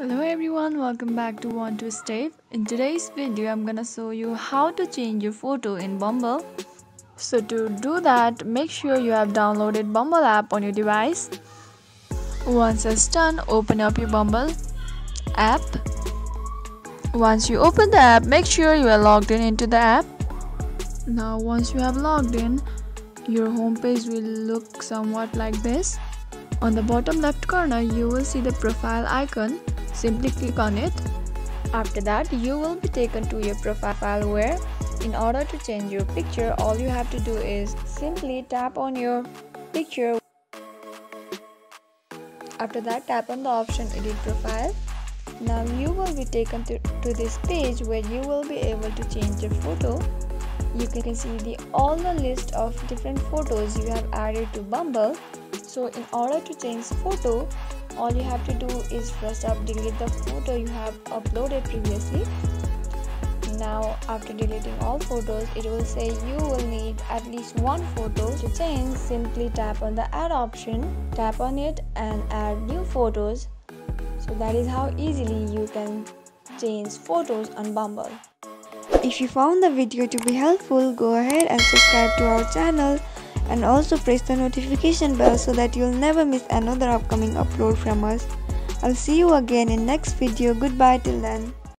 Hello everyone, welcome back to One2Step. In today's video, I'm gonna show you how to change your photo in Bumble. So to do that, make sure you have downloaded Bumble app on your device. Once it's done, open up your Bumble app. Once you open the app, make sure you are logged in into the app. Now once you have logged in, your homepage will look somewhat like this. On the bottom left corner, you will see the profile icon Simply click on it. After that, you will be taken to your profile where in order to change your picture, all you have to do is simply tap on your picture. After that, tap on the option edit profile. Now you will be taken to, to this page where you will be able to change your photo. You can see the all the list of different photos you have added to Bumble. So in order to change photo, all you have to do is first up delete the photo you have uploaded previously. Now after deleting all photos it will say you will need at least one photo to change. Simply tap on the add option tap on it and add new photos. So that is how easily you can change photos on bumble. If you found the video to be helpful go ahead and subscribe to our channel and also press the notification bell so that you'll never miss another upcoming upload from us. I'll see you again in next video. Goodbye till then.